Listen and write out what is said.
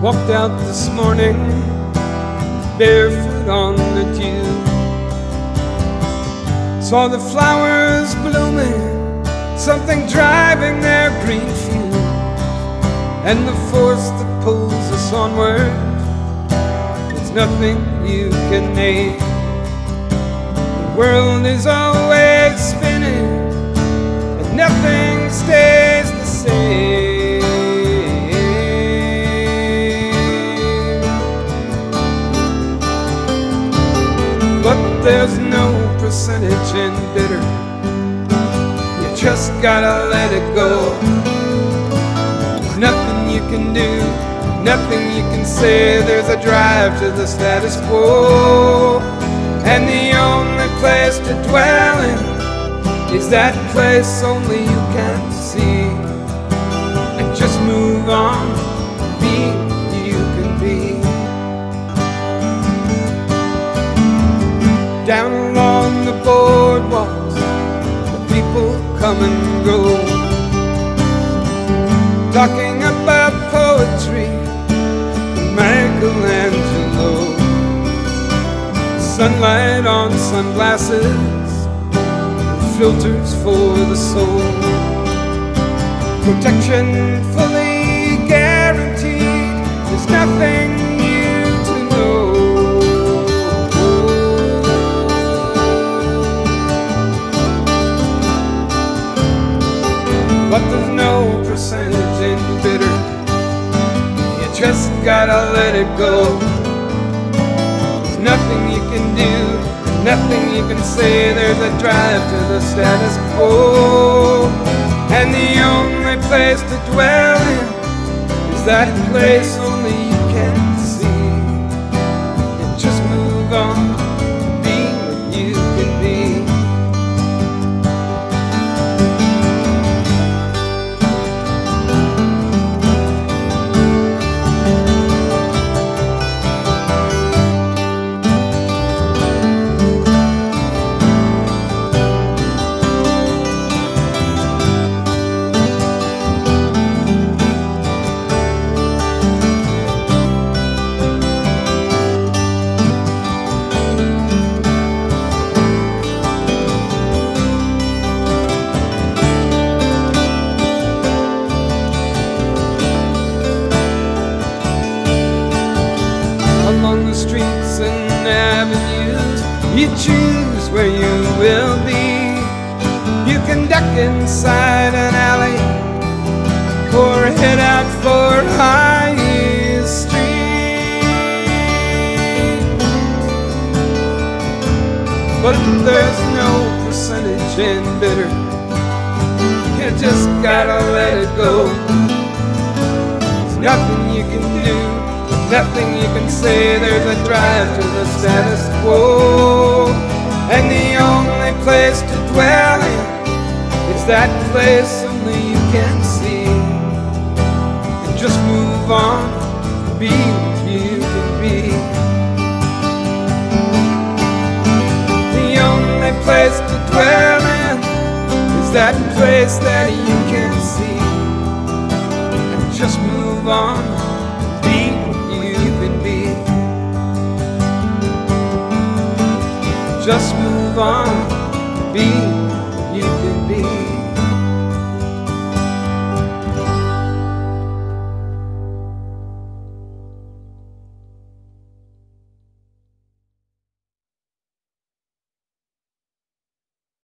Walked out this morning, barefoot on the dew. Saw the flowers blooming, something driving their green fields, and the force that pulls us onward. It's nothing you can name. The world is always spinning, there's no percentage in bitter. You just gotta let it go. There's nothing you can do, nothing you can say. There's a drive to the status quo. And the only place to dwell in is that place only you can Down along the boardwalks, the people come and go. Talking about poetry, Michelangelo. Sunlight on sunglasses, filters for the soul. Protection fully But there's no percentage in bitter. You just gotta let it go. There's nothing you can do, nothing you can say. There's a drive to the status quo. And the only place to dwell in is that place along the streets and avenues. You choose where you will be. You can duck inside an alley or head out for High Street. But there's no percentage in bitter. You just gotta let it go. There's nothing you can do, nothing you can say. There's a drive to the status quo. And the only place to dwell in is that place only you can see. And just move on, be what you can be. The only place to dwell in is that place that you can see. And just move on, be just move on to be you can be.